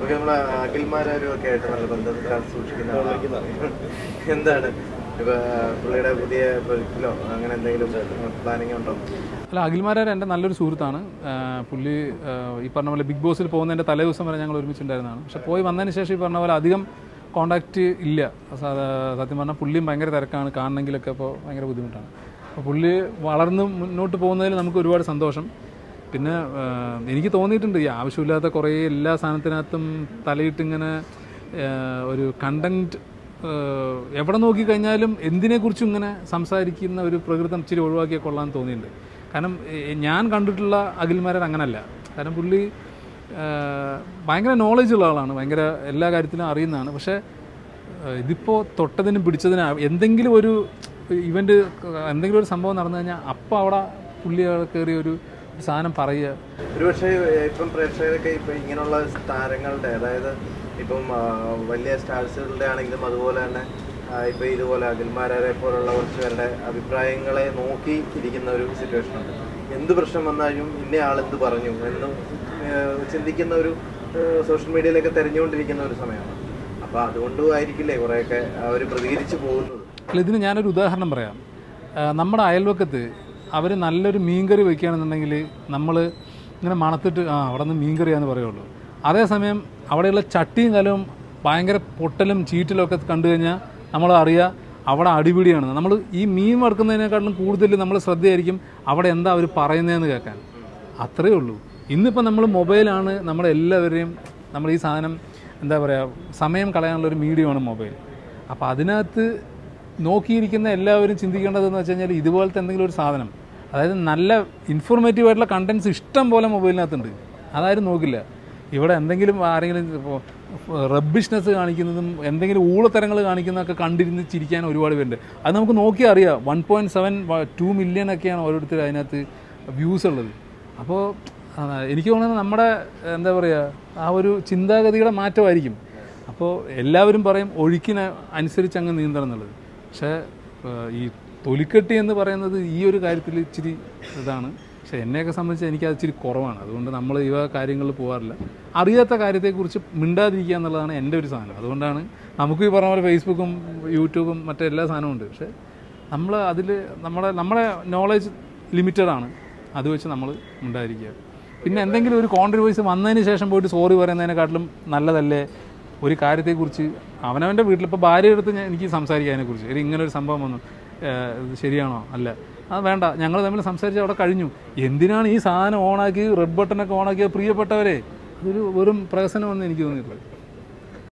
നല്ല ആളാണ്. എന്താണ്? പുതിയ അങ്ങനെ എന്തെങ്കിലും ഉണ്ടോ? അല്ല അഖിൽമാരാർ എന്റെ നല്ലൊരു സുഹൃത്താണ്. പുള്ളി ഈ പറഞ്ഞ പോലെ ബിഗ് ബോസിൽ പോകുന്നതിന്റെ തലേ ദിവസം വരെ ഞങ്ങൾ ഒരുമിച്ചുണ്ടായിരുന്നതാണ്. പക്ഷെ പോയി വന്നതിന് ശേഷം ഈ പറഞ്ഞ പോലെ അധികം കോണ്ടാക്റ്റ് ഇല്ല. സത്യം പറഞ്ഞാൽ പുള്ളിയും ഭയങ്കര തിരക്കാണ്. കാണണമെങ്കിലൊക്കെ ഇപ്പോൾ ഭയങ്കര ബുദ്ധിമുട്ടാണ്. അപ്പോൾ പുള്ളി വളർന്ന് മുന്നോട്ട് പോകുന്നതിൽ നമുക്ക് ഒരുപാട് സന്തോഷം. പിന്നെ എനിക്ക് തോന്നിയിട്ടുണ്ട് ഈ ആവശ്യമില്ലാത്ത കുറേ എല്ലാ സാധനത്തിനകത്തും തലയിട്ടിങ്ങനെ ഒരു കണ്ടന്റ് എവിടെ നോക്കിക്കഴിഞ്ഞാലും എന്തിനെക്കുറിച്ചും ഇങ്ങനെ സംസാരിക്കുന്ന ഒരു പ്രകൃതം ഇച്ചിരി ഒഴിവാക്കിയാൽ കൊള്ളാൻ തോന്നിയിട്ടുണ്ട്. കാരണം ഞാൻ കണ്ടിട്ടുള്ള അഖിൽമാരൻ അങ്ങനല്ല. കാരണം പുള്ളി ഭയങ്കര ഉള്ള ആളാണ്. ഭയങ്കര എല്ലാ കാര്യത്തിലും അറിയുന്നതാണ്. പക്ഷേ ഇതിപ്പോൾ തൊട്ടതിനും പിടിച്ചതിനും എന്തെങ്കിലും ഒരു ഇവന്റ് എന്തെങ്കിലും ഒരു സംഭവം നടന്നു കഴിഞ്ഞാൽ അപ്പം അവിടെ പുള്ളി കയറി ഒരു സാധനം പറയുക. ഒരുപക്ഷെ ഇപ്പം പ്രേക്ഷകരൊക്കെ ഇപ്പൊ ഇങ്ങനെയുള്ള താരങ്ങളുടെ അതായത് ഇപ്പം വലിയ സ്റ്റാർസുകളുടെ ആണെങ്കിലും അതുപോലെ തന്നെ ഇപ്പം ഇതുപോലെ അഖിൽമാരെ പോലുള്ള കുറച്ച് പേരുടെ അഭിപ്രായങ്ങളെ നോക്കി ഇരിക്കുന്ന ഒരു സിറ്റുവേഷൻ ഉണ്ട്. എന്ത് പ്രശ്നം വന്നാലും ഇന്ന ആളെന്ത് പറഞ്ഞു എന്ന് ചിന്തിക്കുന്ന ഒരു സോഷ്യൽ മീഡിയയിലൊക്കെ തെരഞ്ഞുകൊണ്ടിരിക്കുന്ന ഒരു സമയമാണ്. അപ്പൊ അതുകൊണ്ടും ആയിരിക്കില്ലേ കുറെയൊക്കെ അവർ പ്രതികരിച്ചു പോകുന്നത്? ഇതിന് ഞാനൊരു ഉദാഹരണം പറയാം. നമ്മുടെ അയൽവക്കത്ത് അവർ നല്ലൊരു മീൻകറി വയ്ക്കുകയാണെന്നുണ്ടെങ്കിൽ നമ്മൾ ഇങ്ങനെ മണത്തിട്ട് ആ അവിടെ നിന്ന് മീൻകറിയാന്ന് പറയുള്ളൂ. അതേസമയം അവിടെയുള്ള ചട്ടിയും കലവും ഭയങ്കര പൊട്ടലും ചീറ്റലും ഒക്കെ കണ്ടു കഴിഞ്ഞാൽ നമ്മൾ അറിയാം അവിടെ അടിപിടിയാണ്. നമ്മൾ ഈ മീൻ വറുക്കുന്നതിനേക്കാളും കൂടുതൽ നമ്മൾ ശ്രദ്ധയായിരിക്കും അവിടെ എന്താ അവർ പറയുന്നതെന്ന് കേൾക്കാൻ. അത്രയേ ഉള്ളൂ. ഇന്നിപ്പോൾ നമ്മൾ മൊബൈലാണ് നമ്മുടെ എല്ലാവരെയും നമ്മൾ ഈ സാധനം എന്താ പറയുക സമയം കളയാനുള്ള ഒരു മീഡിയമാണ് മൊബൈൽ. അപ്പോൾ അതിനകത്ത് നോക്കിയിരിക്കുന്ന എല്ലാവരും ചിന്തിക്കേണ്ടതെന്ന് വെച്ച് കഴിഞ്ഞാൽ ഇതുപോലത്തെ എന്തെങ്കിലും ഒരു സാധനം. അതായത് നല്ല ഇൻഫോർമേറ്റീവ് ആയിട്ടുള്ള കണ്ടൻസ് ഇഷ്ടം പോലെ മൊബൈലിനകത്തുണ്ട് അതാരും നോക്കില്ല. ഇവിടെ എന്തെങ്കിലും ആരെങ്കിലും ഇപ്പോൾ റബ്ബിഷ്നെസ് കാണിക്കുന്നതും എന്തെങ്കിലും ഊളത്തരങ്ങൾ കാണിക്കുന്നതൊക്കെ കണ്ടിരുന്ന് ചിരിക്കാൻ ഒരുപാട് പേരുണ്ട്. അത് നമുക്ക് നോക്കിയാൽ അറിയാം. One point seven two million ഒക്കെയാണ് ഓരോരുത്തർ അതിനകത്ത് വ്യൂസ് ഉള്ളത്. അപ്പോൾ എനിക്ക് തോന്നുന്നത് നമ്മുടെ എന്താ പറയുക ആ ഒരു ചിന്താഗതിയുടെ മാറ്റമായിരിക്കും. അപ്പോൾ എല്ലാവരും പറയും ഒഴുക്കിന് അനുസരിച്ച് അങ്ങ് നീന്തണം എന്നുള്ളത്. പക്ഷേ ഈ തൊലിക്കെട്ടി എന്ന് പറയുന്നത് ഈ ഒരു കാര്യത്തിൽ ഇച്ചിരി ഇതാണ്. പക്ഷേ എന്നെയൊക്കെ സംബന്ധിച്ച് എനിക്ക് അത് ഇച്ചിരി കുറവാണ്. അതുകൊണ്ട് നമ്മൾ ഇവ കാര്യങ്ങളിൽ പോകാറില്ല അറിയാത്ത കാര്യത്തെക്കുറിച്ച് മിണ്ടാതിരിക്കുക എന്നുള്ളതാണ് എന്റെ ഒരു സാധനം. അതുകൊണ്ടാണ് നമുക്ക് ഈ പറഞ്ഞ പോലെ ഫേസ്ബുക്കും യൂട്യൂബും മറ്റെല്ലാ സാധനവും ഉണ്ട്. പക്ഷേ നമ്മൾ അതിൽ നമ്മുടെ നമ്മുടെ നോളേജ് ലിമിറ്റഡ് ആണ്. അത് വെച്ച് നമ്മൾ ഉണ്ടായിരിക്കുക പിന്നെ എന്തെങ്കിലും ഒരു കോൺട്രിബ്യൂസ് വന്നതിന് ശേഷം പോയിട്ട് സോറി പറയുന്നതിനെക്കാട്ടിലും നല്ലതല്ലേ? ഒരു കാര്യത്തെക്കുറിച്ച് അവനവന്റെ വീട്ടിൽ ഇപ്പോൾ ഭാര്യ എടുത്ത് എനിക്ക് സംസാരിക്കാം അതിനെക്കുറിച്ച്. ഇനി ഇങ്ങനെ ഒരു സംഭവം വന്നു. ഇത് ശരിയാണോ? അല്ല. അത് വേണ്ട. ഞങ്ങൾ തമ്മിൽ സംസാരിച്ച് അവിടെ കഴിഞ്ഞു. എന്തിനാണ് ഈ സാധനം ഓണാക്കി റെഡ് ബട്ടണൊക്കെ ഓണാക്കിയ പ്രിയപ്പെട്ടവരെ? അതൊരു വെറും പ്രഹസനമെന്ന് എനിക്ക് തോന്നിയിട്ടുള്ളത്